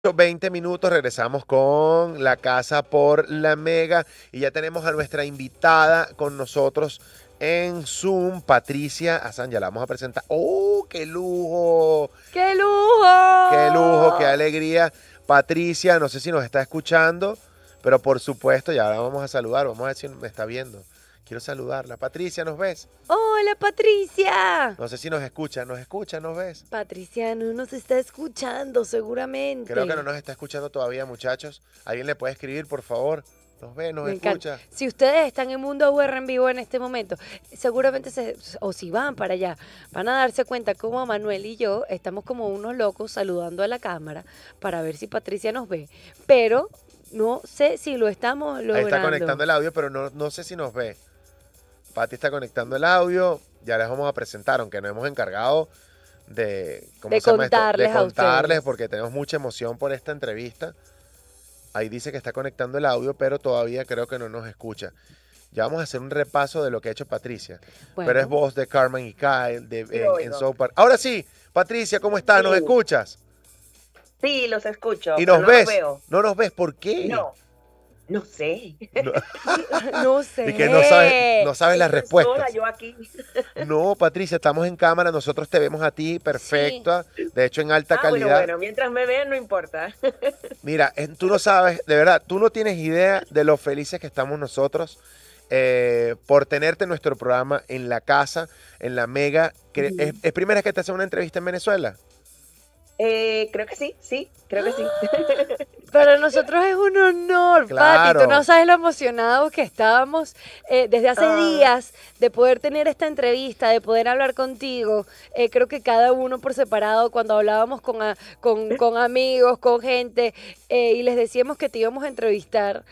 20 minutos, regresamos con la casa por la mega y ya tenemos a nuestra invitada con nosotros en Zoom, Patricia Azán, ya la vamos a presentar. ¡Oh, qué lujo! ¡Qué lujo! ¡Qué lujo, qué alegría! Patricia, no sé si nos está escuchando, pero por supuesto ya la vamos a saludar, vamos a ver si me está viendo. Quiero saludarla. Patricia, ¿nos ves? ¡Hola, Patricia! No sé si nos escucha, ¿nos escucha, nos ves? Patricia no nos está escuchando, seguramente. Creo que no nos está escuchando todavía, muchachos. ¿Alguien le puede escribir, por favor? Nos ve, nos Me escucha. encanta. Si ustedes están en Mundo UR en vivo en este momento, seguramente, se- o si van para allá, van a darse cuenta como Manuel y yo estamos como unos locos saludando a la cámara para ver si Patricia nos ve. Pero no sé si lo estamos Ahí logrando. está conectando el audio, pero no, no sé si nos ve. Pati está conectando el audio. Ya les vamos a presentar, aunque nos hemos encargado de, ¿cómo De se llama esto? contarles de contarles porque tenemos mucha emoción por esta entrevista. Ahí dice que está conectando el audio, pero todavía creo que no nos escucha. Ya vamos a hacer un repaso de lo que ha hecho Patricia. Bueno, Pero es voz de Carmen y Kyle de, en, en. South Park. Ahora sí, Patricia, ¿cómo estás? ¿Nos escuchas? Sí, los escucho. ¿Y pero nos no los ves? veo. ¿No nos ves? ¿Por qué? No, no sé. No. no sé. Y que no sabes, no sabes las respuestas. sola yo aquí. No, Patricia, estamos en cámara, nosotros te vemos a ti perfecta, de hecho en alta ah, bueno, calidad. bueno, mientras me vean no importa. Mira, tú no sabes, de verdad, tú no tienes idea de lo felices que estamos nosotros eh, por tenerte en nuestro programa en la casa, en la mega. que- ¿Es, es primera vez que te hacen una entrevista en Venezuela? Eh, creo que sí, sí, creo que sí. Para nosotros es un honor, Claro. Pati. Tú no sabes lo emocionados que estábamos eh, desde hace Ah. días de poder tener esta entrevista, de poder hablar contigo. Eh, creo que cada uno por separado, cuando hablábamos con, a- con, con amigos, con gente, eh, y les decíamos que te íbamos a entrevistar,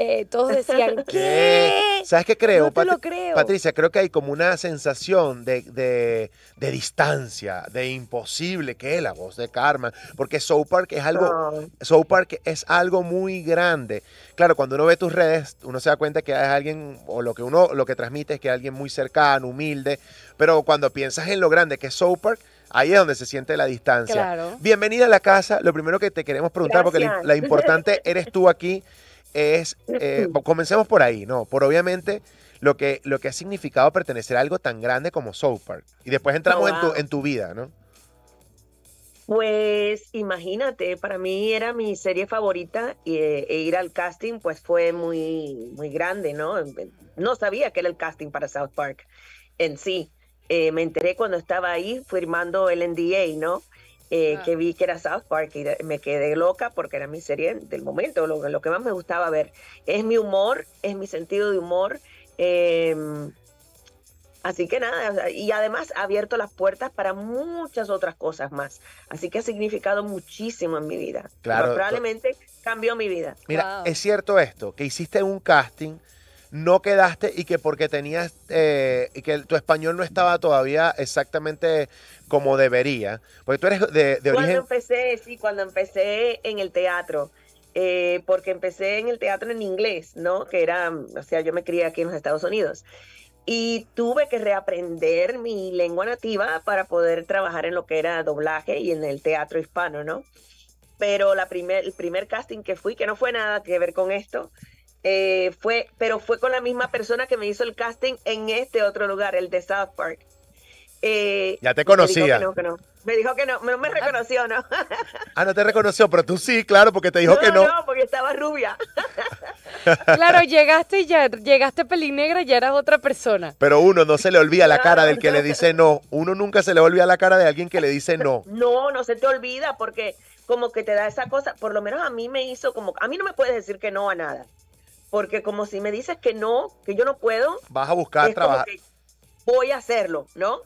eh, todos decían, ¿qué? ¿Sabes qué creo? No te lo creo. Patricia, creo que hay como una sensación de, de- de distancia, de imposible, que es la voz de Karma, porque South Park es algo, South Park es algo muy grande. Claro, cuando uno ve tus redes, uno se da cuenta que es alguien, o lo que uno lo que transmite es que es alguien muy cercano, humilde, pero cuando piensas en lo grande que es South Park, ahí es donde se siente la distancia. Claro. Bienvenida a la casa. Lo primero que te queremos preguntar, porque la, Gracias. la importante eres tú aquí, es, eh, comencemos por ahí, ¿no? Por obviamente lo que, lo que ha significado pertenecer a algo tan grande como South Park. Y después entramos Oh, en, tu, en tu vida, ¿no? Pues imagínate, para mí era mi serie favorita y, eh, e ir al casting pues fue muy, muy grande, ¿no? No sabía que era el casting para South Park en sí. Eh, me enteré cuando estaba ahí firmando el NDA, ¿no? Eh, Ah. que vi que era South Park y me quedé loca porque era mi serie del momento, lo, lo que más me gustaba ver. Es mi humor, es mi sentido de humor. em, Así que nada, y además ha abierto las puertas para muchas otras cosas más. Así que ha significado muchísimo en mi vida. Claro, Probablemente cambió mi vida. Mira, Wow. es cierto esto, que hiciste un casting, no quedaste y que porque tenías, eh, y que tu español no estaba todavía exactamente como debería, porque tú eres de, de Cuando origen... empecé, sí, cuando empecé en el teatro, eh, porque empecé en el teatro en inglés, ¿no? Que era, o sea, yo me crié aquí en los Estados Unidos. Y tuve que reaprender mi lengua nativa para poder trabajar en lo que era doblaje y en el teatro hispano, ¿no? Pero la primer, el primer casting que fui, que no fue nada que ver con esto, eh, fue, pero fue con la misma persona que me hizo el casting en este otro lugar, el de South Park. Eh, Ya te me dijo conocía. que no, que no. Me dijo que no, no me reconoció, ¿no? Ah, no te reconoció, pero tú sí, claro, porque te dijo que no. No, porque estaba rubia. Claro, llegaste y ya, llegaste pelinegra y ya eras otra persona. Pero uno no se le olvida la cara del que le dice no. Uno nunca se le olvida la cara de alguien que le dice no. No, no se te olvida porque como que te da esa cosa, por lo menos a mí me hizo como, a mí no me puedes decir que no a nada. Porque como si me dices que no, que yo no puedo, Vas a buscar trabajar. voy a hacerlo, ¿no?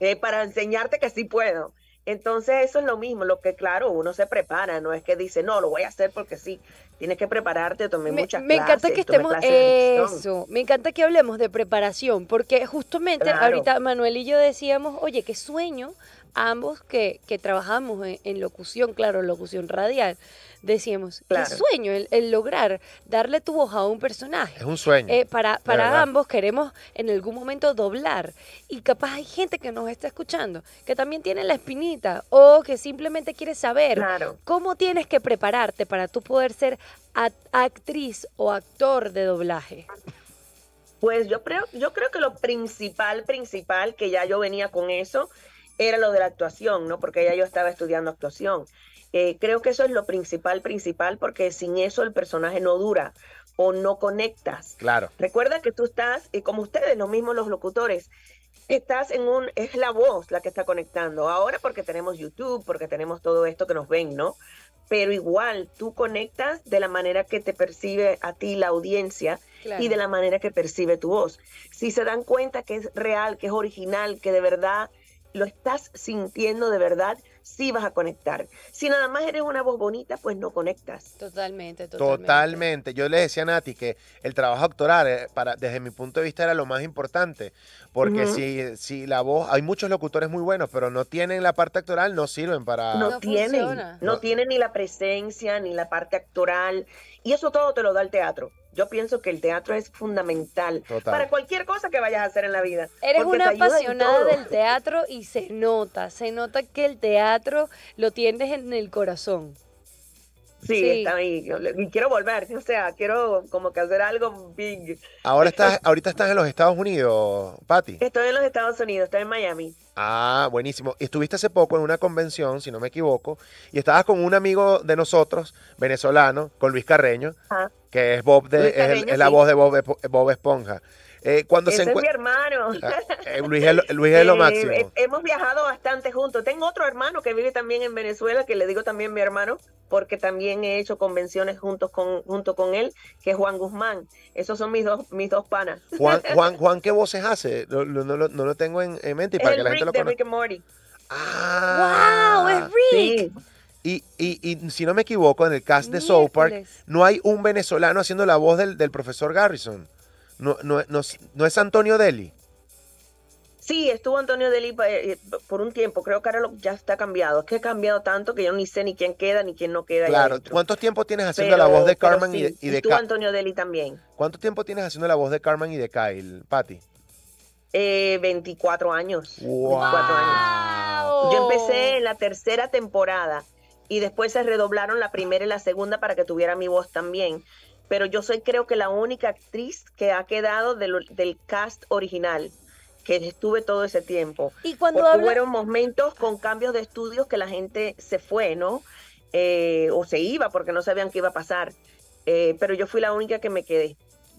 Eh, para enseñarte que sí puedo. Entonces eso es lo mismo, lo que claro, uno se prepara, no es que dice, no, lo voy a hacer porque sí. Tienes que prepararte, tomé Me, muchas me encanta clases, que estemos eso, me encanta que hablemos de preparación, porque justamente Claro. ahorita Manuel y yo decíamos, oye, qué sueño ambos que, que trabajamos en, en locución, claro, locución radial, decíamos, Claro. qué sueño el, el lograr darle tu voz a un personaje. Es un sueño. Eh, para para ambos queremos en algún momento doblar. Y capaz hay gente que nos está escuchando que también tiene la espinita o que simplemente quiere saber Claro. cómo tienes que prepararte para tú poder ser actriz o actor de doblaje. Pues yo creo, yo creo que lo principal, principal, que ya yo venía con eso, era lo de la actuación, ¿no? Porque ya yo estaba estudiando actuación. Eh, creo que eso es lo principal, principal, porque sin eso el personaje no dura o no conectas. claro. Recuerda que tú estás, y como ustedes, lo mismo los locutores, estás en un, es la voz la que está conectando. Ahora porque tenemos YouTube, porque tenemos todo esto que nos ven, ¿no? Pero igual tú conectas de la manera que te percibe a ti la audiencia y de la manera que percibe tu voz. Si se dan cuenta que es real, que es original, que de verdad lo estás sintiendo de verdad, sí vas a conectar. Si nada más eres una voz bonita, pues no conectas. Totalmente, totalmente. Totalmente. Yo le decía a Nati que el trabajo actoral, eh, para, desde mi punto de vista, era lo más importante. Porque si, si la voz, hay muchos locutores muy buenos, pero no tienen la parte actoral, no sirven para. no, No tienen, No. tienen ni la presencia, ni la parte actoral, y eso todo te lo da el teatro. Yo pienso que el teatro es fundamental Total. para cualquier cosa que vayas a hacer en la vida. Eres una apasionada del teatro y se nota, se nota que el teatro lo tienes en el corazón. Sí, Sí. está ahí. Y quiero volver, o sea, quiero como que hacer algo big. Ahora estás, ahorita estás en los Estados Unidos, Patti. Estoy en los Estados Unidos, estoy en Miami. Ah, buenísimo. Estuviste hace poco en una convención, si no me equivoco, y estabas con un amigo de nosotros, venezolano, con Luis Carreño, Ajá. Que es Bob de, es, el- es la voz de Bob, Bob Esponja. Eh, cuando Ese se es mi hermano. Luis es lo, Luis es lo Eh, máximo. eh, hemos viajado bastante juntos. Tengo otro hermano que vive también en Venezuela, que le digo también mi hermano, porque también he hecho convenciones juntos con, junto con él, que es Juan Guzmán. Esos son mis dos, mis dos panas. Juan, Juan, Juan, ¿qué voces hace? No, no- no lo- no lo tengo en, en mente y Es para que el la gente Rick lo de conozca. Rick and Morty. Ah, ¡Wow! ¡Es Rick! Sí. Y, y, y si no me equivoco, en el cast de South Park no hay un venezolano haciendo la voz del, del profesor Garrison. No, no, no, no es Antonio Deli. Sí, estuvo Antonio Deli pa- eh, por un tiempo. Creo que ahora lo- ya está cambiado. Es que ha cambiado tanto que yo ni sé ni quién queda ni quién no queda. Claro. adentro. ¿Cuánto tiempo tienes haciendo Pero- la voz de Carmen y de, sí, y de estuvo Ka- Antonio Deli también. ¿Cuánto tiempo tienes haciendo la voz de Carmen y de Kyle, Patty? Eh, 24 años. Wow. 24 años. Yo empecé en la tercera temporada y después se redoblaron la primera y la segunda para que tuviera mi voz también. Pero yo soy creo que la única actriz que ha quedado del, del cast original, que estuve todo ese tiempo. Y cuando Porque hablas... hubo momentos con cambios de estudios que la gente se fue, ¿no? Eh, o se iba porque no sabían qué iba a pasar. Eh, pero yo fui la única que me quedé.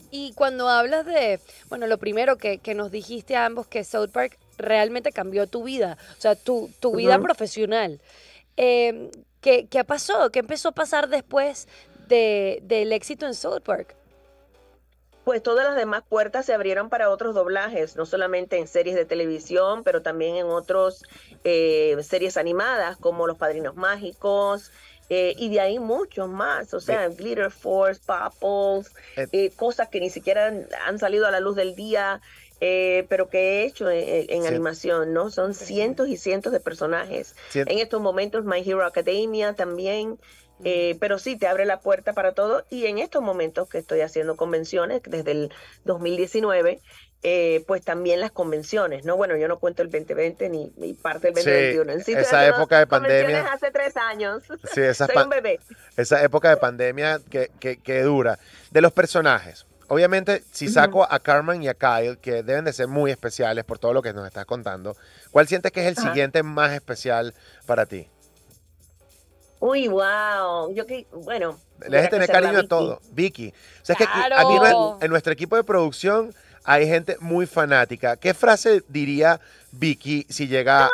Y cuando hablas de, bueno, lo primero que, que nos dijiste a ambos que South Park realmente cambió tu vida, o sea, tu, tu vida profesional. Eh, ¿qué, ¿Qué pasó? ¿Qué empezó a pasar después de, del éxito en South Park? Pues todas las demás puertas se abrieron para otros doblajes, no solamente en series de televisión, pero también en otras series animadas como Los Padrinos Mágicos, eh, y de ahí muchos más, o sea, Glitter Force, Papples, Eh. eh, cosas que ni siquiera han, han salido a la luz del día, eh, pero que he hecho en, en Sí. animación, ¿no? Son cientos y cientos de personajes. Sí. En estos momentos My Hero Academia también, eh, pero sí te abre la puerta para todo y en estos momentos que estoy haciendo convenciones desde el 2019, eh, pues también las convenciones, ¿no? Bueno, yo no cuento el 2020 ni, ni parte del Sí, 2021. En sí, esa época de pandemia. hace tres años. Sí, esas Soy un bebé. esa época de pandemia que, que- que dura. De los personajes. Obviamente, si saco a Carmen y a Kyle, que deben de ser muy especiales por todo lo que nos estás contando, ¿cuál sientes que es el Ajá. siguiente más especial para ti? Uy, wow. Yo que, bueno. Le que tener cariño a todo. Vicky. O sea, es que aquí, aquí en nuestro equipo de producción hay gente muy fanática. ¿Qué frase diría Vicky si llega...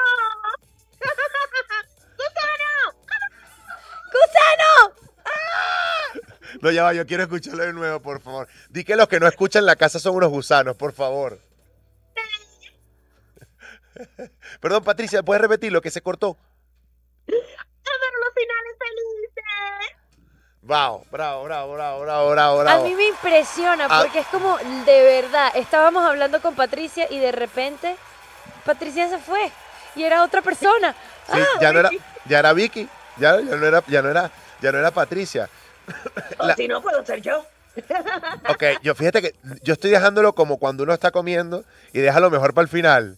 No, ya va, yo quiero escucharlo de nuevo, por favor. Di que los que no escuchan la casa son unos gusanos, por favor. Perdón, Patricia, ¿puedes repetir lo que se cortó? Pero los finales felices. Bravo, bravo, bravo, bravo, bravo, bravo, A bravo. mí me impresiona Ah. porque es como de verdad. Estábamos hablando con Patricia y de repente Patricia se fue. y era otra persona. Sí, ya no era, ya era Vicky, ya, ya no era, ya no era, ya no era Patricia. O La- si no, puedo ser yo. Ok, yo fíjate que yo estoy dejándolo como cuando uno está comiendo y deja lo mejor para el final.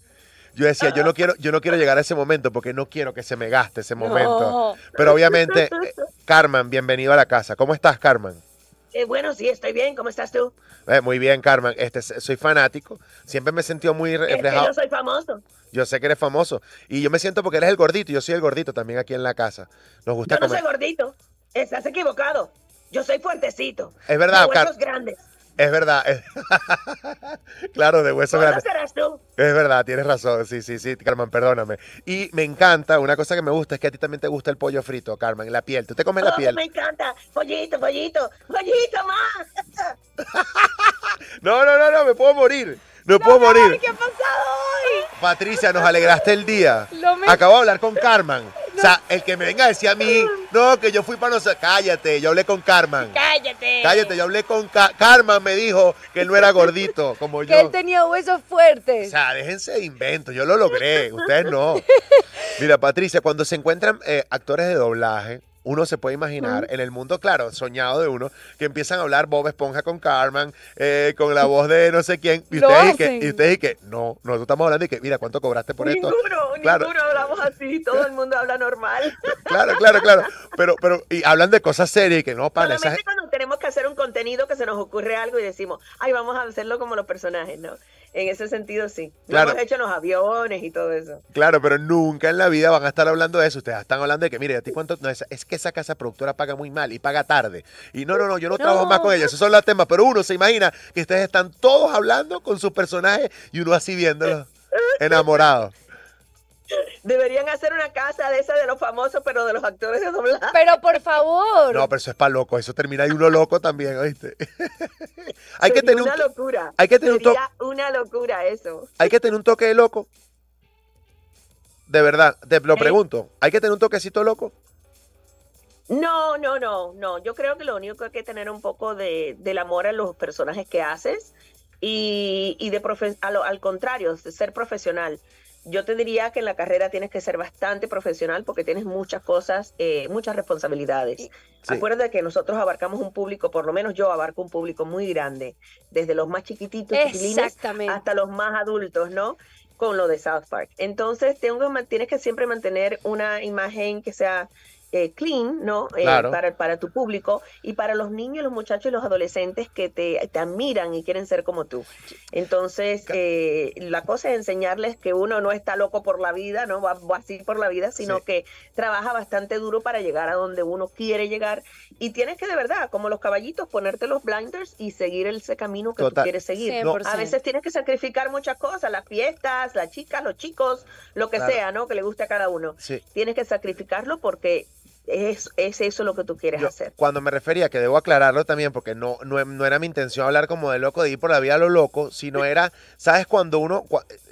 Yo decía, yo no quiero, yo no quiero llegar a ese momento porque no quiero que se me gaste ese momento. No. Pero obviamente, eh, Carmen, bienvenido a la casa. ¿Cómo estás, Carmen? Eh, bueno, sí, estoy bien. ¿Cómo estás tú? Eh, muy bien, Carmen. Este, soy fanático. Siempre me he sentido muy Es que reflejado. yo soy famoso. Yo sé que eres famoso. Y yo me siento porque eres el gordito. y Yo soy el gordito también aquí en la casa. Nos gusta Yo no comer. soy gordito. Estás equivocado. Yo soy fuertecito. Es verdad, De huesos grandes. Es verdad. claro, de huesos ¿Cuándo grandes. serás tú? Es verdad, tienes razón. Sí, sí, sí, Carmen, perdóname. Y me encanta, una cosa que me gusta es que a ti también te gusta el pollo frito, Carmen, la piel. ¿Tú te comes la Oh, piel? me encanta. Pollito, pollito, pollito más. No, no, no, no, me puedo morir. No puedo morir. ¿qué ha pasado hoy? Patricia, nos alegraste el día. Lo me- Acabo de hablar con Carmen. O sea, el que me venga a decir a mí, no, que yo fui para no sé, cállate, yo hablé con Carmen. Cállate. Cállate, yo hablé con Ca- Carmen, me dijo que él no era gordito como Que yo. él tenía huesos O fuertes. sea, déjense de inventos, yo lo logré, ustedes no. Mira, Patricia, cuando se encuentran eh, actores de doblaje, uno se puede imaginar en el mundo, claro, soñado de uno, que empiezan a hablar Bob Esponja con Carmen, eh, con la voz de no sé quién, y ustedes, y que, y ustedes y que, no, nosotros estamos hablando y que, mira, ¿cuánto cobraste por esto? Ninguno, Claro. ninguno hablamos así. Todo el mundo habla normal. Claro, claro, claro. Pero, pero, y hablan de cosas serias y que no, para esas... cuando tenemos que hacer un contenido que se nos ocurre algo y decimos, ay, vamos a hacerlo como los personajes, ¿no? En ese sentido, sí. Lo hemos hecho en los aviones y todo eso. Claro, pero nunca en la vida van a estar hablando de eso. Ustedes están hablando de que, mire, ¿a ti cuánto? No, es, es que esa casa productora paga muy mal y paga tarde. Y no, no, no, yo no, trabajo más con ella. Esos son los temas. Pero uno se imagina que ustedes están todos hablando con sus personajes y uno así viéndolos enamorados. Deberían hacer una casa de esa de los famosos, pero de los actores de doblaje. Pero por favor. No, pero eso es para loco. Eso termina ahí uno loco también, ¿oíste? hay, que tener un, una locura. hay que tener un toque. Sería una locura eso. hay que tener un toque de loco. De verdad, te lo Eh. pregunto. ¿Hay que tener un toquecito loco? No, no, no, no. Yo creo que lo único que hay que tener un poco de, del amor a los personajes que haces y, y de profe- a lo- al contrario, de ser profesional. Yo te diría que en la carrera tienes que ser bastante profesional porque tienes muchas cosas, eh, muchas responsabilidades. Sí. Acuérdate que nosotros abarcamos un público, por lo menos yo abarco un público muy grande, desde los más chiquititos, hasta los más adultos, ¿no? Con lo de South Park. Entonces, tengo tienes que siempre mantener una imagen que sea eh, clean, ¿no? Eh, Claro. para, para tu público y para los niños, los muchachos y los adolescentes que te, te admiran y quieren ser como tú. Entonces, eh, la cosa es enseñarles que uno no está loco por la vida, no va, va así por la vida, sino Sí. que trabaja bastante duro para llegar a donde uno quiere llegar y tienes que de verdad, como los caballitos, ponerte los blinders y seguir ese camino que Total. tú quieres seguir. 100%. A veces tienes que sacrificar muchas cosas, las fiestas, las chicas, los chicos, lo que Claro. sea, ¿no? Que le guste a cada uno. Sí. Tienes que sacrificarlo porque es, es eso lo que tú quieres Yo, hacer. Cuando me refería, que debo aclararlo también, porque no, no, no era mi intención hablar como de loco, de ir por la vida a lo loco, sino era, ¿sabes? Cuando uno,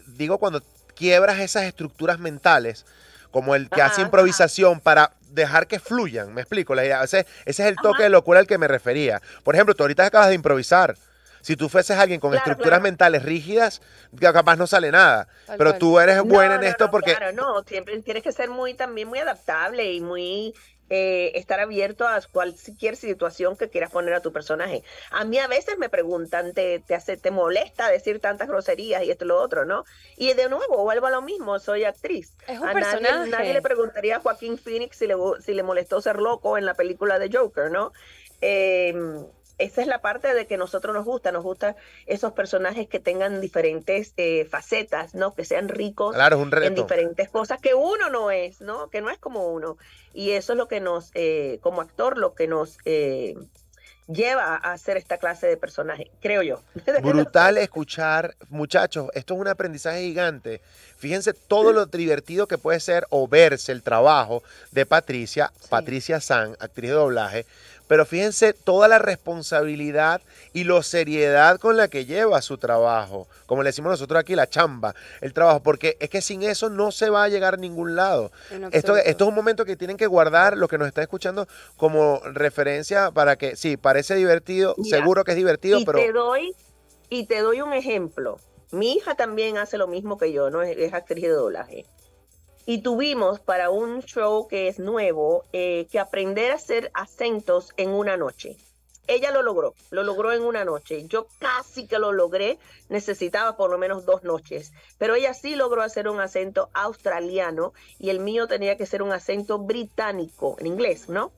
digo, cuando quiebras esas estructuras mentales, como el que Ajá, hace improvisación para dejar que fluyan, me explico, la idea, ese, ese es el toque Ajá. de locura al que me refería. Por ejemplo, tú ahorita acabas de improvisar. Si tú fueses alguien con Claro, estructuras claro. mentales rígidas, que capaz no sale nada. Tal Pero cual. tú eres No, buena en no, esto no, porque... Claro, no, siempre tienes que ser muy también muy adaptable y muy eh, estar abierto a cualquier situación que quieras poner a tu personaje. A mí a veces me preguntan, ¿te, te, hace, te molesta decir tantas groserías y esto y lo otro, no? Y de nuevo, vuelvo a lo mismo, soy actriz. Es un a personaje. Nadie, nadie le preguntaría a Joaquín Phoenix si le, si le molestó ser loco en la película de Joker, ¿no? Eh, esa es la parte de que nosotros nos gusta, nos gustan esos personajes que tengan diferentes eh, facetas, ¿no? Que sean ricos Claro, es un en diferentes cosas que uno no es, ¿no? Que no es como uno. Y eso es lo que nos, eh, como actor, lo que nos eh, lleva a hacer esta clase de personaje, creo yo. Brutal escuchar, muchachos, esto es un aprendizaje gigante. Fíjense todo lo divertido que puede ser o verse el trabajo de Patricia, Sí. Patricia San, actriz de doblaje, pero fíjense toda la responsabilidad y la seriedad con la que lleva su trabajo, como le decimos nosotros aquí, la chamba, el trabajo, porque es que sin eso no se va a llegar a ningún lado. Esto, esto es un momento que tienen que guardar lo que nos está escuchando como referencia para que, sí, parece divertido, Mira, seguro que es divertido, y pero... te doy y te doy un ejemplo. Mi hija también hace lo mismo que yo, no es, es actriz de doblaje. Y tuvimos para un show que es nuevo eh, que aprender a hacer acentos en una noche. Ella lo logró, lo logró en una noche. Yo casi que lo logré, necesitaba por lo menos dos noches, pero ella sí logró hacer un acento australiano y el mío tenía que ser un acento británico, en inglés, ¿no?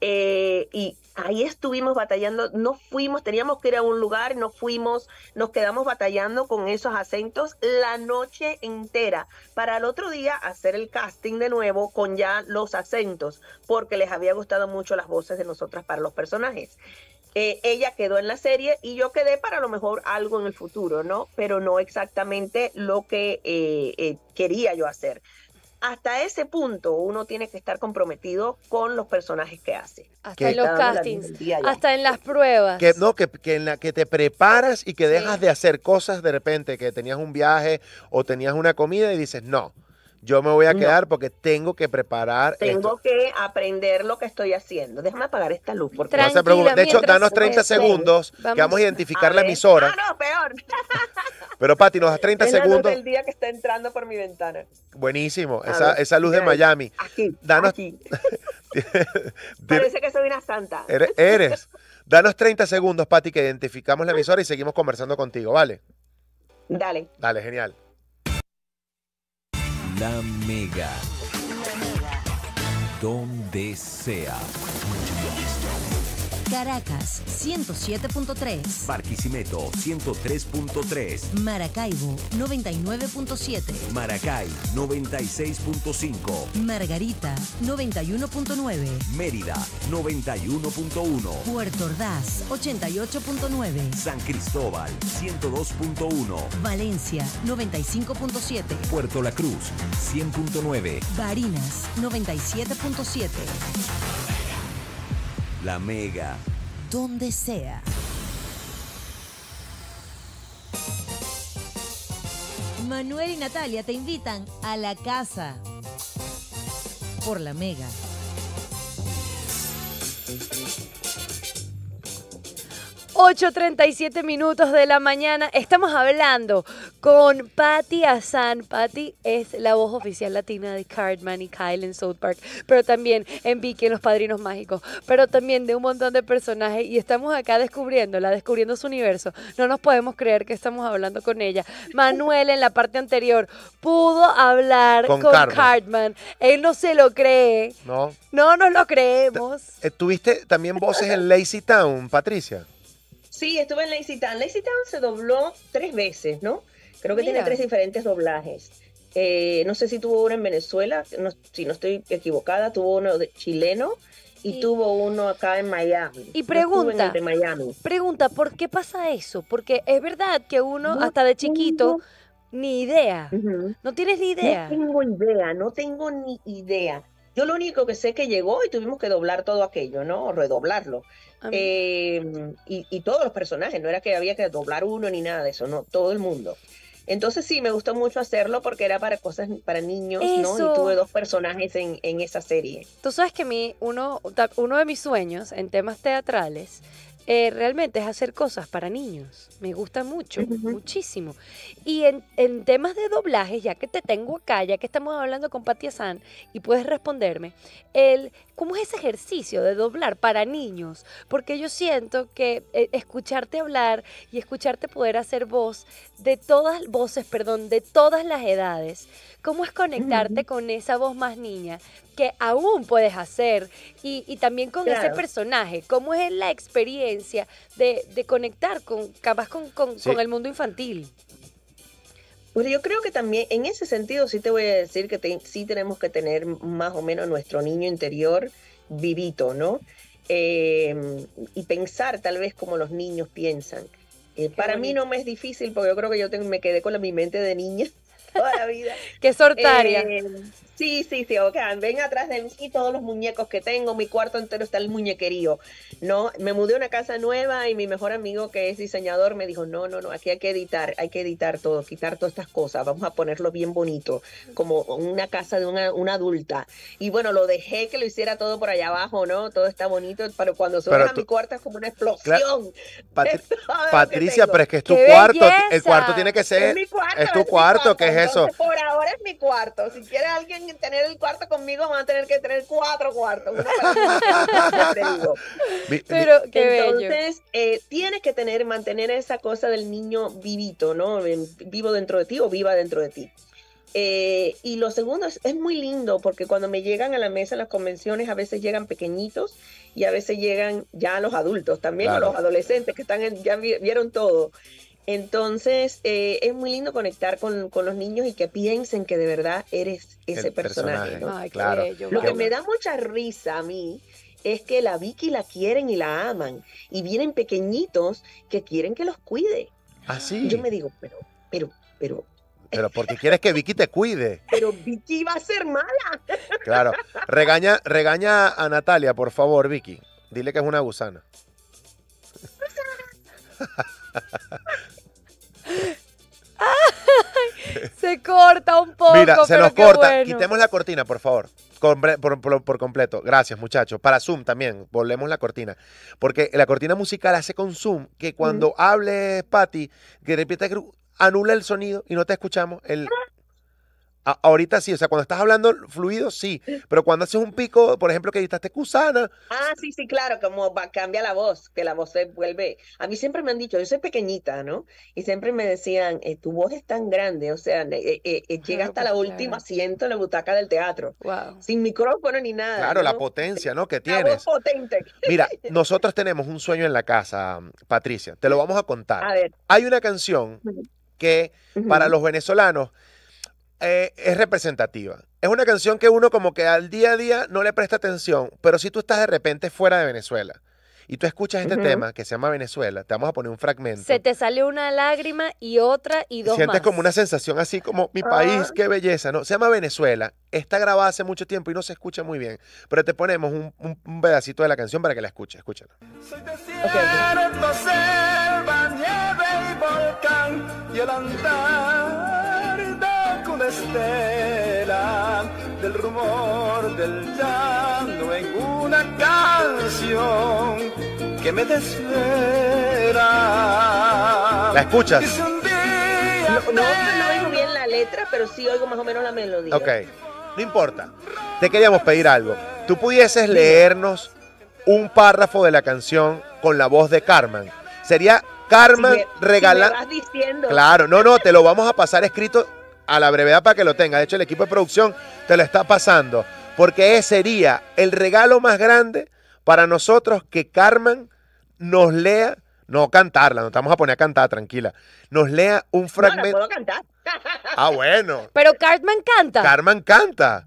Eh, y ahí estuvimos batallando, no fuimos, teníamos que ir a un lugar, no fuimos, nos quedamos batallando con esos acentos la noche entera para el otro día hacer el casting de nuevo con ya los acentos, porque les había gustado mucho las voces de nosotras para los personajes. Eh, ella quedó en la serie y yo quedé para lo mejor algo en el futuro, ¿no? Pero no exactamente lo que eh, quería yo hacer hasta ese punto uno tiene que estar comprometido con los personajes que hace. Hasta en los castings, hasta en las pruebas. Que, no, que, que, en la que te preparas y que dejas de hacer cosas de repente, que tenías un viaje o tenías una comida y dices, no, yo me voy a quedar porque tengo que preparar. Tengo que aprender lo que estoy haciendo. Déjame apagar esta luz. Porque no se De hecho, danos 30 segundos que vamos a identificar la emisora. Ah, no, peor. Pero Pati, nos das 30 es segundos. La luz del día que está entrando por mi ventana. Buenísimo, esa, esa, luz de Miami. Aquí, danos... aquí. Parece que soy una santa. Eres. eres. Danos 30 segundos, Pati, que identificamos la emisora y seguimos conversando contigo, ¿vale? Dale. Dale, genial. La Mega. Donde sea. Caracas 107.3. Barquisimeto 103.3. Maracaibo 99.7. Maracay 96.5. Margarita 91.9. Mérida 91.1. Puerto Ordaz 88.9. San Cristóbal 102.1. Valencia 95.7. Puerto La Cruz 100.9. Barinas 97.7. La Mega. Donde sea. Manuel y Natalia te invitan a la casa. Por la Mega. 8.37 minutos de la mañana. Estamos hablando con Patty Asan. Patty es la voz oficial latina de Cartman y Kyle en South Park, pero también en Vicky en Los Padrinos Mágicos, pero también de un montón de personajes y estamos acá descubriéndola, descubriendo su universo. No nos podemos creer que estamos hablando con ella. Manuel en la parte anterior pudo hablar con, Cartman. Él no se lo cree. No. No nos lo creemos. Eh, ¿Tuviste también voces en Lazy Town, Patricia? Sí, estuve en Lazy Town. Lazy Town se dobló tres veces, ¿no? Creo que tiene tres diferentes doblajes. Eh, no sé si tuvo uno en Venezuela, si no estoy equivocada, tuvo uno de chileno y, tuvo uno acá en Miami. Y pregunta, Miami. pregunta, ¿por qué pasa eso? Porque es verdad que uno hasta de chiquito ni idea. No tienes ni idea. No tengo idea, no tengo ni idea. Yo lo único que sé que llegó y tuvimos que doblar todo aquello, ¿no? Redoblarlo. Em, y, todos los personajes, no era que había que doblar uno ni nada de eso, no, todo el mundo. Entonces sí, me gustó mucho hacerlo porque era para cosas para niños, ¿no? Y tuve dos personajes en, en, esa serie. Tú sabes que mi, uno, uno de mis sueños en temas teatrales eh, realmente es hacer cosas para niños. Me gusta mucho, muchísimo. Y en, temas de doblaje, ya que te tengo acá, ya que estamos hablando con Patia San y puedes responderme, el, ¿cómo es ese ejercicio de doblar para niños? Porque yo siento que eh, escucharte hablar y escucharte poder hacer voz de todas, voces, perdón, de todas las edades, ¿cómo es conectarte con esa voz más niña que aún puedes hacer y, también con ese personaje? ¿Cómo es la experiencia de, conectar con, capaz con, el mundo infantil? Pues yo creo que también en ese sentido sí te voy a decir que sí tenemos que tener más o menos nuestro niño interior vivito, ¿no? Em, y pensar tal vez como los niños piensan. Eh, para mí no me es difícil porque yo creo que yo me quedé con la, mi mente de niña toda la vida. Qué sortaria. Eh, Sí, sí, sí, ok, ven atrás de mí todos los muñecos que tengo, mi cuarto entero está el muñequerío, ¿no? Me mudé a una casa nueva y mi mejor amigo que es diseñador me dijo, no, no, no, aquí hay que editar, hay que editar todo, quitar todas estas cosas, vamos a ponerlo bien bonito, como una casa de una, una adulta. Y bueno, lo dejé que lo hiciera todo por allá abajo, ¿no? Todo está bonito, pero cuando subes Pero a mi cuarto es como una explosión. Patri- Patricia, pero es que es tu ¡Qué cuarto. belleza! El cuarto tiene que ser. Es mi cuarto, es tu cuarto, ¿qué es eso? Por ahora es mi cuarto. Si quiere alguien tener el cuarto conmigo, van a tener que tener cuatro cuartos. Pero qué bello. Entonces, eh, tienes que tener, mantener esa cosa del niño vivito, ¿no? Vivo dentro de ti o viva dentro de ti. Eh, y lo segundo es, es muy lindo porque cuando me llegan a la mesa en las convenciones, a veces llegan pequeñitos y a veces llegan ya los adultos también, los adolescentes que están en- ya vi- vieron todo. Entonces, eh, es muy lindo conectar con, con los niños y que piensen que de verdad eres ese El personaje. personaje. ¿no? Ay, qué Claro. bello, Lo que me da mucha risa a mí es que la Vicky la quieren y la aman y vienen pequeñitos que quieren que los cuide. Ah, Y sí. yo me digo, pero, pero, pero, Pero porque quieres que Vicky te cuide. pero Vicky va a ser mala. Claro. Regaña, regaña a Natalia, por favor, Vicky. Dile que es una gusana. Se corta un poco. Mira, se pero nos qué corta. bueno. Quitemos la cortina, por favor. Comple- Por, por- por completo. Gracias, muchachos. Para Zoom también, volvemos la cortina. Porque la cortina musical hace con Zoom que cuando hable Patty, que gru- anula el sonido y no te escuchamos. El... A- ahorita sí, o sea, cuando estás hablando fluido, sí. Pero cuando haces un pico, por ejemplo, que editaste Cusana, Ah, sí, sí, claro, como va, cambia la voz, que la voz se vuelve. A mí siempre me han dicho, yo soy pequeñita, ¿no? Y siempre me decían, eh, tu voz es tan grande, o sea, eh, eh, eh, llega hasta pues, la última asiento en la butaca del teatro, Wow. sin micrófono ni nada. claro, la potencia, ¿no? Que La voz tienes. potente. Mira, nosotros tenemos un sueño en la casa, Patricia. Te lo vamos a contar. A ver. Hay una canción que para los venezolanos eh, es representativa. Es una canción que uno como que al día a día no le presta atención, pero si tú estás de repente fuera de Venezuela y tú escuchas este tema que se llama Venezuela, te vamos a poner un fragmento. Se te sale una lágrima y otra y dos Sientes más. como una sensación así como mi Ah. país, qué belleza, ¿no? Se llama Venezuela, está grabada hace mucho tiempo y no se escucha muy bien, pero te ponemos un, un- un pedacito de la canción para que la escuches, escúchala. Soy desierto, selva, nieve y volcán y el andar de una estela del rumor del llano en una canción que me desvela. ¿La escuchas? No, no, no oigo bien la letra, pero sí oigo más o menos la melodía. Ok, no importa. Te queríamos pedir algo. Tú pudieses leernos un párrafo de la canción con la voz de Carmen. Sería Carmen Si me- si. Claro, no, no, te lo vamos a pasar escrito a la brevedad para que lo tenga. De hecho, el equipo de producción te lo está pasando. Porque ese sería el regalo más grande para nosotros que Carmen nos lea, no cantarla, no te vamos a poner a cantar, tranquila. Nos lea un No, no fragmento. puedo cantar. Ah, bueno. Pero Cartman canta. Carmen canta.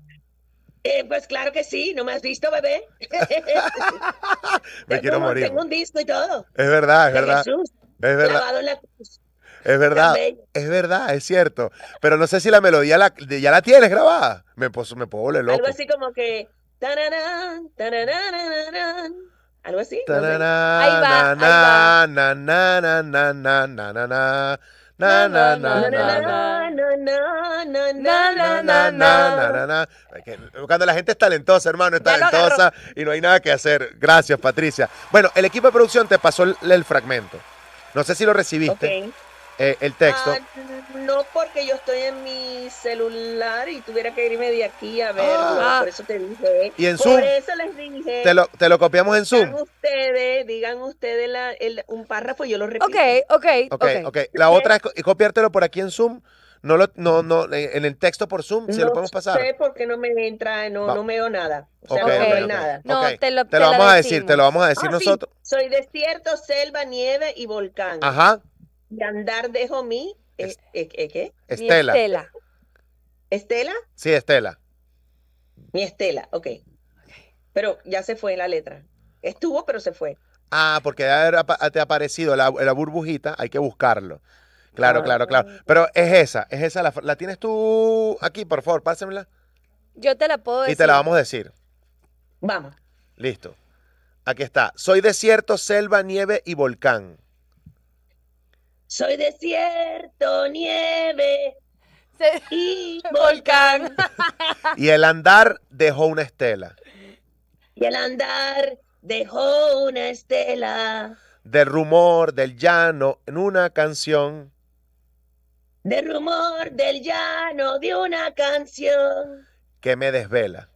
Eh, pues claro que sí, ¿no me has visto, bebé? Me quiero morir. Tengo un disco y todo. Es verdad, es de verdad. Jesús, Es verdad, en la cruz. Es verdad, es verdad, es cierto. Pero no sé si la melodía la, ya la tienes grabada. Me, pues, me puedo volver loco. Algo así como que... Tararán, tararán, algo así. Ahí va, ahí va. Na. Na na na na na na na Cuando la gente es talentosa, hermano, es talentosa y no hay nada que hacer. Gracias, Patricia. Bueno, el equipo de producción te pasó el, el fragmento. No sé si lo recibiste. Okay eh, el texto. Ah, no porque yo estoy en mi celular y tuviera que irme de aquí a verlo. Ah. Por eso te dije. Y en por Zoom, eso les dije. Te lo, te lo copiamos en Digan Zoom. ustedes, digan ustedes la- el- un párrafo y yo lo repito. Ok, ok, Ok, ok. ok. La otra es co- copiártelo por aquí en Zoom. No lo, no, no, en el texto por Zoom, si lo no podemos pasar. sé por qué no me entra, no, no veo nada. O sea, no veo nada. No, te lo, Te te lo vamos a decir, te lo vamos a decir Ah, sí, nosotros. Soy desierto, selva, nieve y volcán. Ajá, Y andar dejo eh, eh, eh, ¿Qué? Mi Estela. Estela. ¿Estela? Sí, Estela. Mi Estela, ok. Pero ya se fue la letra. Estuvo, pero se fue. Ah, porque apa- te ha aparecido la, la burbujita, hay que buscarlo. Claro, Ah. claro, claro. Pero es esa, es esa. La, la tienes tú aquí, por favor, pásamela. Yo te la puedo decir. y te la vamos a decir. Vamos. Listo. Aquí está. Soy desierto, selva, nieve y volcán. Soy desierto, nieve Se- y Volcán. Y el andar dejó una estela. Y al andar dejó una estela Del rumor del llano en una canción. de rumor del llano de una canción que me desvela.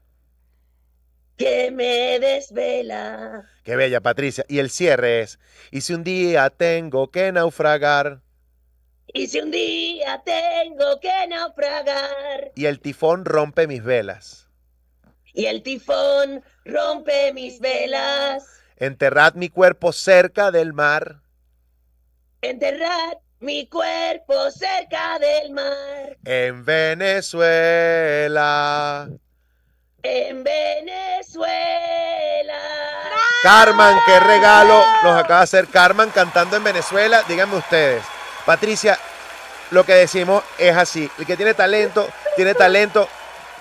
Que me desvela. Qué bella, Patricia. Y el cierre es, y si un día tengo que naufragar Y si un día tengo que naufragar y el tifón rompe mis velas, y el tifón rompe mis velas, enterrad mi cuerpo cerca del mar enterrad mi cuerpo cerca del mar. en Venezuela. En Venezuela. Carmen, qué regalo nos acaba de hacer Carmen cantando en Venezuela. Díganme ustedes. Patricia, lo que decimos es así. El que tiene talento, tiene talento.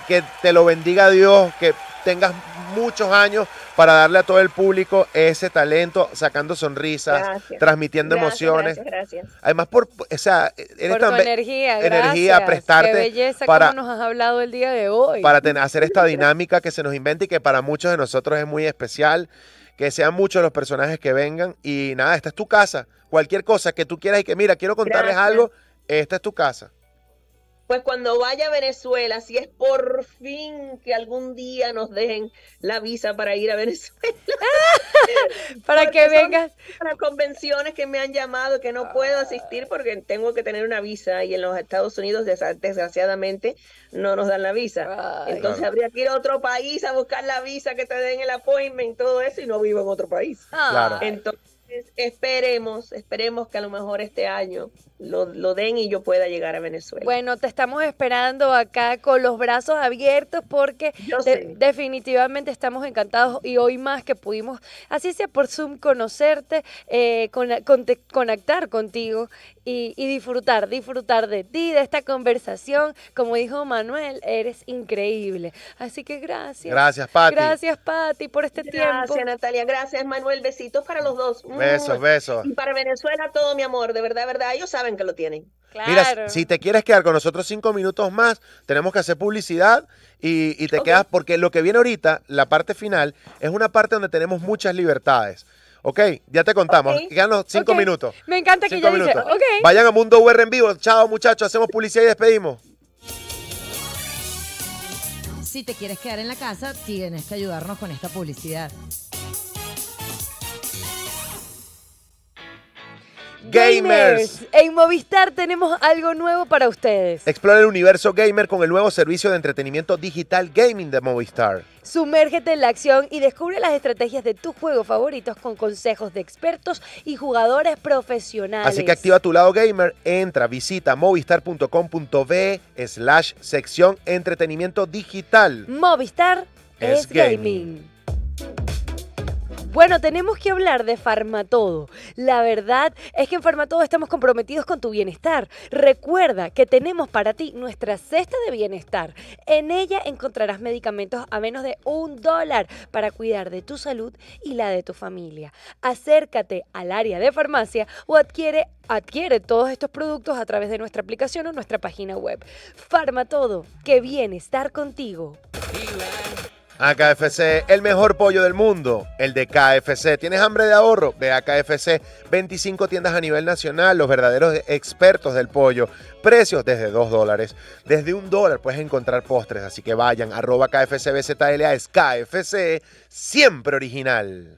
Que te lo bendiga Dios, que tengas muchos años para darle a todo el público ese talento, sacando sonrisas, Gracias. transmitiendo Gracias, emociones. Gracias, gracias. Además, por, o sea, eres Por tu tan energía, energía, prestarte Qué belleza para- como nos has hablado el día de hoy. para ten- hacer esta dinámica que se nos inventa y que para muchos de nosotros es muy especial. Que sean muchos los personajes que vengan. Y nada, esta es tu casa. Cualquier cosa que tú quieras y que, mira, quiero contarles Gracias. algo, esta es tu casa. Pues cuando vaya a Venezuela, si es por fin que algún día nos dejen la visa para ir a Venezuela, para porque que vengas. para convenciones que me han llamado que no puedo asistir porque tengo que tener una visa y en los Estados Unidos desgraciadamente no nos dan la visa. Ay. Entonces Claro. habría que ir a otro país a buscar la visa, que te den el appointment, todo eso y no vivo en otro país. Claro. Ay. Esperemos, esperemos que a lo mejor este año lo, lo den y yo pueda llegar a Venezuela. Bueno, te estamos esperando acá con los brazos abiertos porque de- definitivamente estamos encantados y hoy más que pudimos, así sea por Zoom, conocerte, eh, con- conte- conectar contigo y, y disfrutar, disfrutar de ti, de esta conversación. Como dijo Manuel, eres increíble. Así que gracias. Gracias, Pati. Gracias, Pati, por este Gracias, tiempo. Natalia. Gracias, Manuel. Besitos para los dos. Besos, besos. Y para Venezuela, todo mi amor. De verdad, de verdad. Ellos saben que lo tienen. Claro. Mira, si te quieres quedar con nosotros cinco minutos más, tenemos que hacer publicidad y, y te quedas, porque lo que viene ahorita, la parte final, es una parte donde tenemos muchas libertades. Ok, ya te contamos. Ok. Quedan los cinco minutos. Me encanta que Cinco dice, minutos. ok. Vayan a Mundo UR en vivo. Chao, muchachos. Hacemos publicidad y despedimos. Si te quieres quedar en la casa, tienes que ayudarnos con esta publicidad. Gamers. En Movistar tenemos algo nuevo para ustedes. Explora el universo gamer con el nuevo servicio de entretenimiento digital gaming de Movistar. Sumérgete en la acción y descubre las estrategias de tus juegos favoritos con consejos de expertos y jugadores profesionales. Así que activa tu lado gamer, entra, visita movistar.com.be slash sección entretenimiento digital. Movistar es, Es gaming. gaming. Bueno, tenemos que hablar de Farmatodo. La verdad es que en Farmatodo estamos comprometidos con tu bienestar. Recuerda que tenemos para ti nuestra cesta de bienestar. En ella encontrarás medicamentos a menos de un dólar para cuidar de tu salud y la de tu familia. Acércate al área de farmacia o adquiere, adquiere todos estos productos a través de nuestra aplicación o nuestra página web. Farmatodo, que bienestar contigo. AKFC, el mejor pollo del mundo, el de KFC. ¿Tienes hambre de ahorro? Ve a KFC, 25 tiendas a nivel nacional, los verdaderos expertos del pollo. Precios desde 2 dólares. Desde un dólar puedes encontrar postres, así que vayan, arroba KFCBZLA, es KFC, siempre original.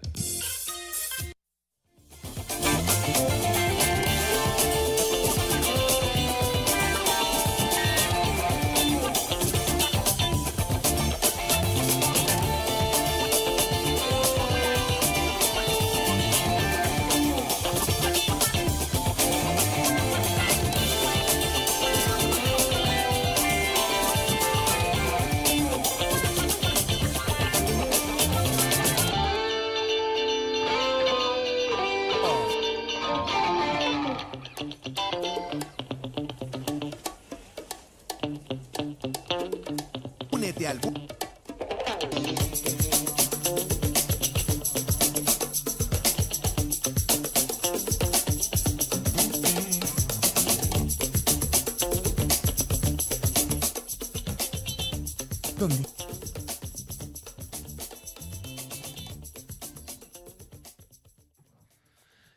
De algún... ¿Dónde?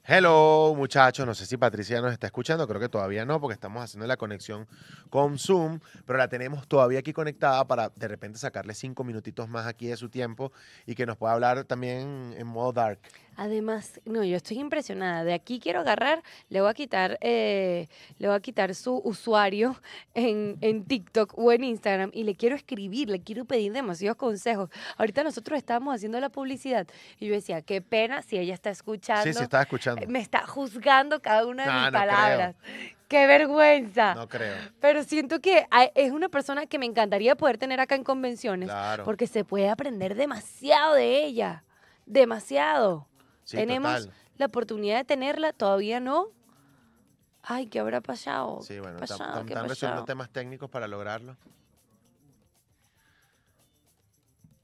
Hello, muchachos. No sé si Patricia nos está escuchando. Creo que todavía no, porque estamos haciendo la conexión con Zoom, pero la tenemos todavía aquí conectada para de repente sacarle cinco minutitos más aquí de su tiempo y que nos pueda hablar también en modo dark. Además, no, yo estoy impresionada. De aquí quiero agarrar, le voy a quitar, eh, le voy a quitar su usuario en, en TikTok o en Instagram y le quiero escribir, le quiero pedir demasiados consejos. Ahorita nosotros estábamos haciendo la publicidad y yo decía, qué pena si ella está escuchando. Sí, sí, estaba escuchando. Me está juzgando cada una de No, mis no creo. palabras. Qué vergüenza. No creo. Pero siento que es una persona que me encantaría poder tener acá en convenciones Claro. porque se puede aprender demasiado de ella. Demasiado. Sí, Tenemos total. la oportunidad de tenerla, todavía no. Ay, ¿qué habrá pasado? Sí, ¿Qué bueno, están resolviendo temas técnicos para lograrlo.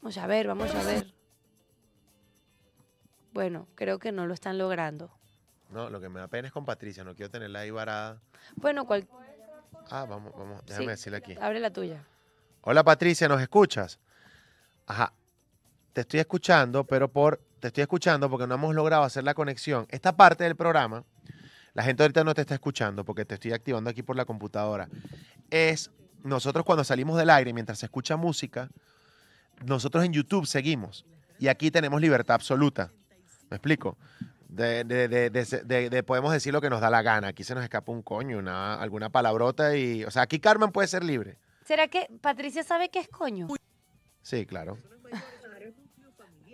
Vamos a ver, vamos a ver. Bueno, creo que no lo están logrando. No, lo que me da pena es con Patricia. No quiero tenerla ahí varada. Bueno, cual... Ah, vamos, vamos. Déjame sí, decirle aquí. Abre la tuya. Hola Patricia, ¿nos escuchas? Ajá. Te estoy escuchando, pero por te estoy escuchando porque no hemos logrado hacer la conexión. Esta parte del programa, la gente ahorita no te está escuchando porque te estoy activando aquí por la computadora. Es nosotros cuando salimos del aire mientras se escucha música, nosotros en YouTube seguimos y aquí tenemos libertad absoluta. ¿Me explico? De, de- de- de- de- de- podemos decir lo que nos da la gana. Aquí se nos escapa un coño, una, alguna palabrota y, o sea, aquí Carmen puede ser libre. ¿Será que Patricia sabe qué es coño? Sí, claro.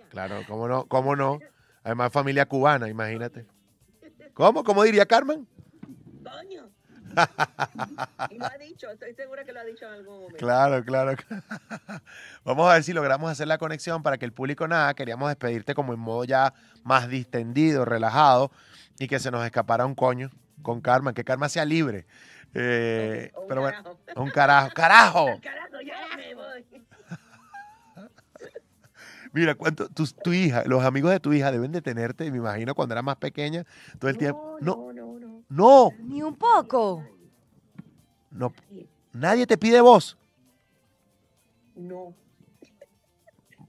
Claro, ¿cómo no? ¿Cómo no? Además, familia cubana, imagínate. ¿Cómo? ¿Cómo diría Carmen? Coño. Y lo ha dicho, estoy segura que lo ha dicho en algún momento. Claro, claro. Vamos a ver si logramos hacer la conexión para que el público nada. Queríamos despedirte como en modo ya más distendido, relajado y que se nos escapara un coño con Carmen, que Carmen sea libre. Eh, Un pero bueno, un carajo. ¡Carajo! Carajo, ya me voy. Mira, cuánto tu, tu hija, los amigos de tu hija deben de tenerte, me imagino, cuando era más pequeña, todo el tiempo. No, no, no. No, Ni un poco. no. Nadie te pide voz. No.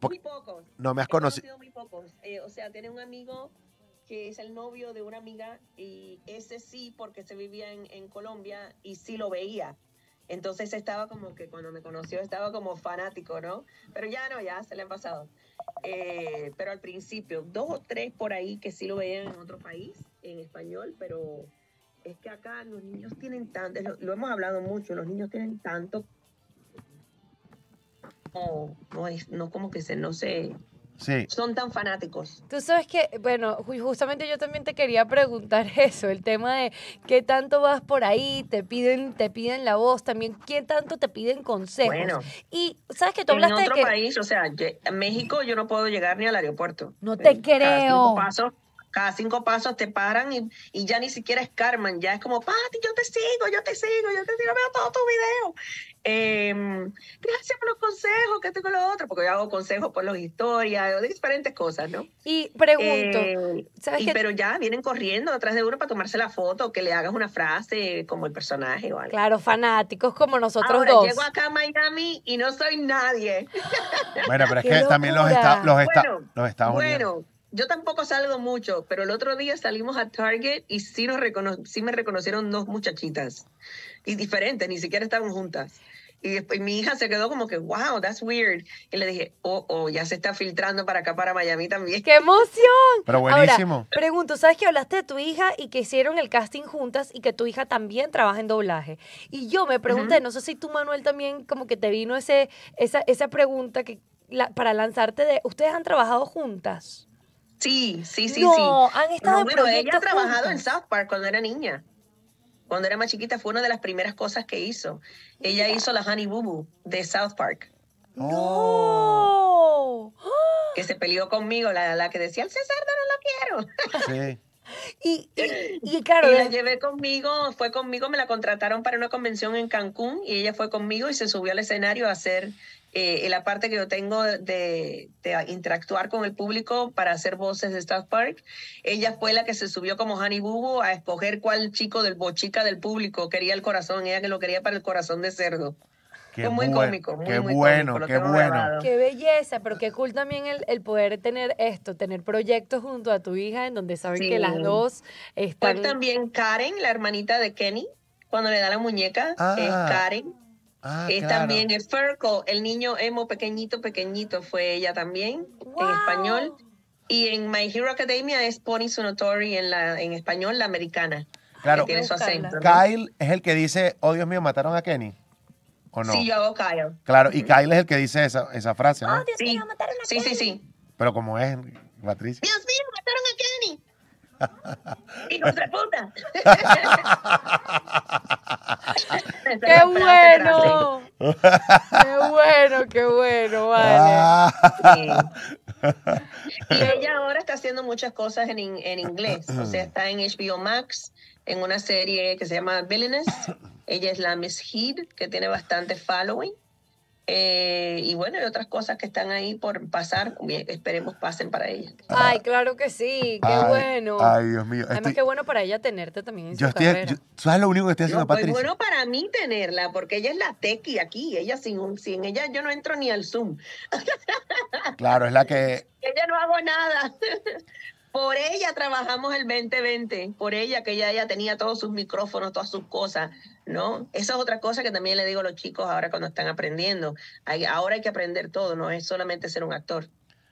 Muy pocos. No me has He conocido. conocido muy pocos. Eh, o sea, tiene un amigo que es el novio de una amiga y ese sí, porque se vivía en, en Colombia y sí lo veía. Entonces estaba como que cuando me conoció estaba como fanático, ¿no? Pero ya no, ya se le han pasado. Eh, pero al principio, dos o tres por ahí que sí lo veían en otro país, en español, pero es que acá los niños tienen tanto, lo, lo hemos hablado mucho, los niños tienen tanto... No, no es, no como que se, no se, Sí. son tan fanáticos. Tú sabes que, bueno, ju- justamente yo también te quería preguntar eso, el tema de qué tanto vas por ahí, te piden, te piden la voz, también qué tanto te piden consejos. Bueno. y sabes que tú En hablaste otro de que país, o sea, ye- en México yo no puedo llegar ni al aeropuerto. No te Eh, Cada creo. cinco pasos, cada cinco pasos te paran y, y ya ni siquiera es Carmen, ya es como, Pati, yo te sigo, yo te sigo, yo te sigo, veo todo tu video. Em, gracias por los consejos, que esto con lo otro, porque yo hago consejos por las historias, de diferentes cosas, ¿no? y pregunto, Eh, ¿sabes y, qué? pero ya vienen corriendo detrás de uno para tomarse la foto, que le hagas una frase como el personaje o algo. Claro, fanáticos como nosotros Ahora dos. llego acá a Miami y no soy nadie. Bueno, pero es ¡Qué que también los, esta- los, esta- Bueno, los Estados Unidos. Bueno, yo tampoco salgo mucho, pero el otro día salimos a Target y sí, nos recono- sí me reconocieron dos muchachitas. Y diferentes, ni siquiera estaban juntas. Y después mi hija se quedó como que, wow, that's weird. Y le dije, oh, oh, ya se está filtrando para acá, para Miami también. ¡Qué emoción! Pero buenísimo. Ahora, pregunto, ¿sabes que hablaste de tu hija y que hicieron el casting juntas y que tu hija también trabaja en doblaje? Y yo me pregunté, no sé si tú, Manuel, también como que te vino ese, esa, esa pregunta que, la- para lanzarte de, ¿ustedes han trabajado juntas? Sí, sí, sí, no, sí. han estado No, en bueno, ella ha trabajado en. South Park cuando era niña. Cuando era más chiquita fue una de las primeras cosas que hizo. Ella hizo la Honey Boo Boo de South Park, ¡No! que se peleó conmigo, la, la que decía, el César no lo quiero. Sí. Y, y, y claro, Y la de- llevé conmigo, fue conmigo, me la contrataron para una convención en Cancún y ella fue conmigo y se subió al escenario a hacer eh, la parte que yo tengo de, de interactuar con el público para hacer voces de South Park. Ella fue la que se subió como Honey Boo a escoger cuál chico del bochica del público quería el corazón, ella que lo quería para el corazón de cerdo. Qué Fue muy buen- cómico, muy, qué muy bueno, cómico, qué bueno. grabado. Qué belleza, pero qué cool también el, el poder tener esto, tener proyectos junto a tu hija en donde saben que las dos Fue están... también Karen, la hermanita de Kenny, cuando le da la muñeca, Ah, es Karen. Ah, Es claro. también es Ferco, el niño emo pequeñito, pequeñito, fue ella también, ¡Wow! en español. Y en My Hero Academia es Pony Sunotori en, la, en español, la americana. Claro. Que tiene su Buscarla. acento. ¿no? Kyle es el que dice, oh Dios mío, mataron a Kenny. ¿O no? Sí, yo hago Kyle. Claro, y Kyle es el que dice esa, esa frase, ¿no? Sí, sí, sí, sí. Pero como es, Patricia. Dios mío, mataron a Kenny. ¡Hijos de puta! ¡Qué bueno! ¡Qué bueno, qué bueno! Vale. Sí. Y ella ahora está haciendo muchas cosas en, in- en inglés. O sea, está en HBO Max, en una serie que se llama Villainous. Ella es la Miss Heed, que tiene bastante following. Eh, y bueno, y otras cosas que están ahí por pasar. Esperemos pasen para ella. Ay, claro que sí, qué ay, bueno. Ay, Dios mío. Además, Estoy- qué bueno para ella tenerte también en yo su estoy, carrera. yo- ¿sabes lo único que estoy haciendo, No, pues Patricia? bueno para mí tenerla, porque ella es la tequi aquí. Ella sin, un- sin ella yo no entro ni al Zoom. Claro, es la que, Ella no hago nada. Por ella trabajamos el 2020, por ella que ella ya tenía todos sus micrófonos, todas sus cosas, ¿no? Esa es otra cosa que también le digo a los chicos ahora cuando están aprendiendo. Hay, ahora hay que aprender todo, no es solamente ser un actor.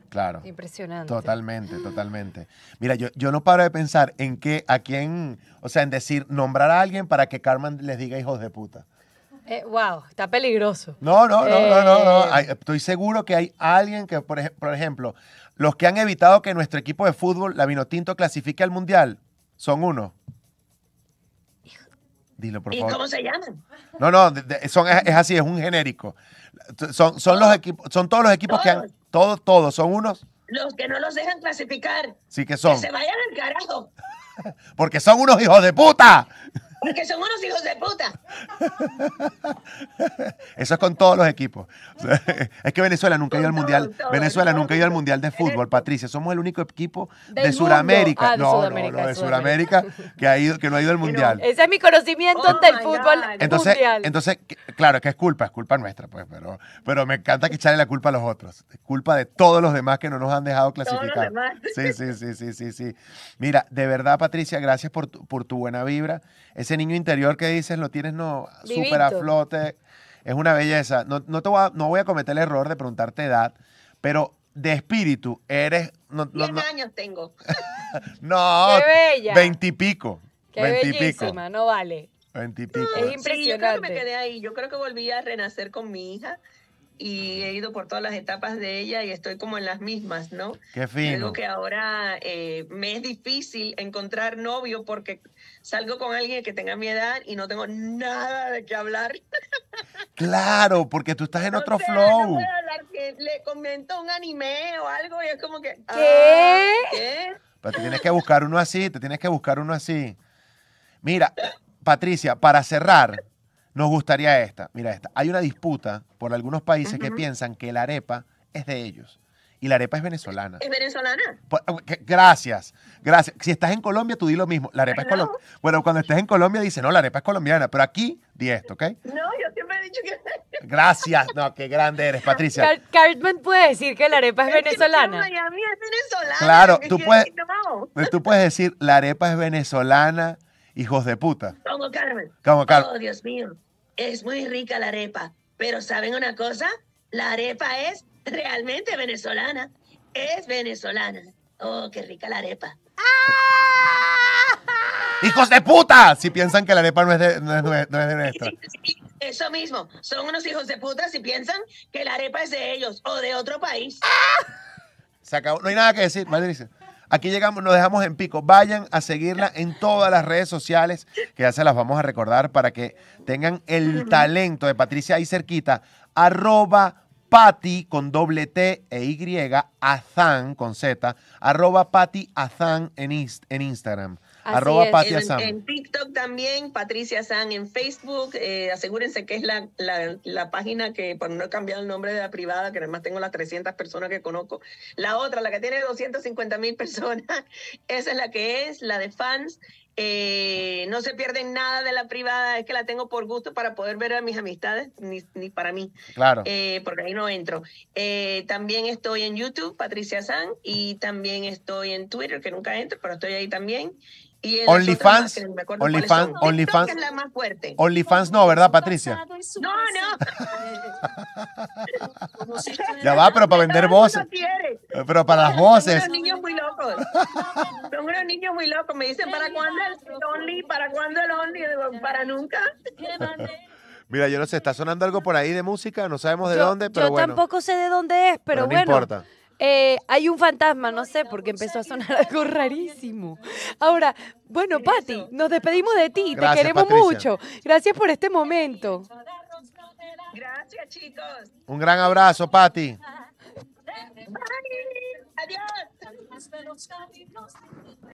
claro. Impresionante. Totalmente, totalmente. Mira, yo, yo no paro de pensar en que, a quién, o sea, en decir, nombrar a alguien para que Carmen les diga hijos de puta. Eh, wow, está peligroso. No, no, no, no, no, no. Eh. Hay- estoy seguro que hay alguien que, por, ej- por ejemplo, los que han evitado que nuestro equipo de fútbol, la Vinotinto, clasifique al Mundial, son uno. Dilo, por ¿Y favor. cómo se llaman? No, no, de- de- son, es, es así, es un genérico. Son, son los equipos, son todos los equipos que han, todos, todos, son unos, Los que no los dejan clasificar. sí que Que son. se vayan al carajo. Porque son unos hijos de puta. Porque son unos hijos de puta. Eso es con todos los equipos. Es que Venezuela nunca ha ido al mundial. Venezuela nunca ha ido al mundial de fútbol. Patricia. Somos el único equipo de. Sudamérica. Ah, de no, Sudamérica, no, no, de de Sudamérica que ha ido, que no ha ido al mundial. Ese es mi conocimiento Oh del my fútbol. Entonces, mundial. entonces, que- claro, que es culpa, es culpa nuestra, pues, pero, pero me encanta que echarle la culpa a los otros. Es culpa de todos los demás que no nos han dejado los clasificar. demás. Sí, sí, sí, sí, sí, sí. Mira, de verdad, Patricia, gracias por tu, por tu buena vibra. Ese niño interior que dices lo tienes no súper a flote. Es una belleza. No, no te voy a, no voy a cometer el error de preguntarte edad, pero de espíritu eres. No, no, Diez no, años tengo. no, ¡Qué bella! veintipico. Qué Veintipico. bellísima, no vale. Veintipico. Es Sí, yo creo que impresionante. me quedé ahí. Yo creo que volví a renacer con mi hija y he ido por todas las etapas de ella y estoy como en las mismas, ¿no? Qué fino. Digo que ahora eh, me es difícil encontrar novio porque salgo con alguien que tenga mi edad y no tengo nada de qué hablar. Claro, porque tú estás en otro flow. No puedo hablar que le comento un anime o algo y es como que. ah, ¿Qué? ¿Qué? Pero te tienes que buscar uno así, te tienes que buscar uno así. Mira, Patricia, para cerrar, nos gustaría esta. Mira esta. Hay una disputa por algunos países que piensan que la arepa es de ellos. Y la arepa es venezolana. ¿Es venezolana? Pues, Gracias, gracias. Si estás en Colombia, tú di lo mismo. La arepa es colombiana. Bueno, cuando estés en Colombia, dice, no, la arepa es colombiana. Pero aquí, di esto, ¿ok? No, yo siempre he dicho que. Gracias. No, qué grande eres, Patricia. Car- Cartman puede decir que la arepa es Es que venezolana. Miami es venezolana. Claro, ¿qué tú puedes-? Pues Tú puedes decir, la arepa es venezolana, hijos de puta. Como Carmen. Como Carmen. Oh, Dios mío. Es muy rica la arepa. Pero ¿saben una cosa? La arepa es realmente venezolana. Es venezolana. Oh, qué rica la arepa. ¡Hijos de puta! Si piensan que la arepa no es de, no es no es de nuestra. Sí, sí, Eso mismo. Son unos hijos de puta si piensan que la arepa es de ellos o de otro país. Se acabó. No hay nada que decir, Patricia. Aquí llegamos, nos dejamos en pico. Vayan a seguirla en todas las redes sociales, que ya se las vamos a recordar para que tengan el talento de Patricia ahí cerquita. Arroba Patty con doble T e Y, Azan con Z, arroba Patty Azan en, inst- en Instagram. Así arroba es. Patty En, Azan. en TikTok también, Patricia San en Facebook. eh, asegúrense que es la, la, la página que, por no he cambiado el nombre de la privada, que además tengo las 300 personas que conozco. La otra, la que tiene 250 mil personas, esa es la que es, la de fans. Eh, no se pierden nada de la privada, es que la tengo por gusto para poder ver a mis amistades, ni, ni para mí, Claro. eh, porque ahí no entro. Eh, también estoy en YouTube, Patricia San, y también estoy en Twitter, que nunca entro, pero estoy ahí también. OnlyFans, OnlyFans, son. OnlyFans. es la más fuerte. OnlyFans no, ¿verdad, Patricia? No, no. Ya va, pero para vender voces. Eh, Pero para las Son voces. unos niños muy locos. Son unos niños muy locos. Me dicen, ¿para cuándo el Only? ¿Para cuándo el Only? Yo para nunca. Mira, yo no sé, está sonando algo por ahí de música, no sabemos de yo, dónde, pero yo bueno. tampoco sé de dónde es, pero, no bueno. importa. Eh, hay un fantasma, no sé, porque empezó a sonar algo rarísimo. Ahora, bueno, Patti, nos despedimos de ti, Gracias, te queremos Patricia. mucho. Gracias por este momento. Gracias, chicos. Un gran abrazo, Patti. Bye. Adiós.